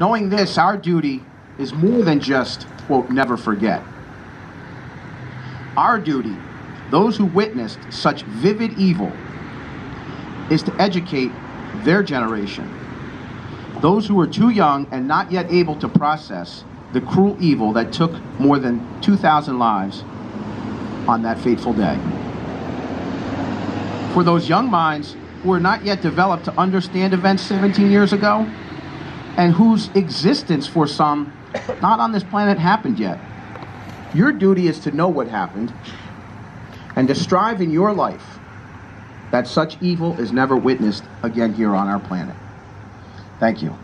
Knowing this, our duty is more than just, quote, never forget. Our duty, those who witnessed such vivid evil, is to educate their generation. Those who are too young and not yet able to process the cruel evil that took more than 2,000 lives on that fateful day. For those young minds who are not yet developed to understand events 17 years ago, and whose existence for some not on this planet happened yet. Your duty is to know what happened and to strive in your life that such evil is never witnessed again here on our planet. Thank you.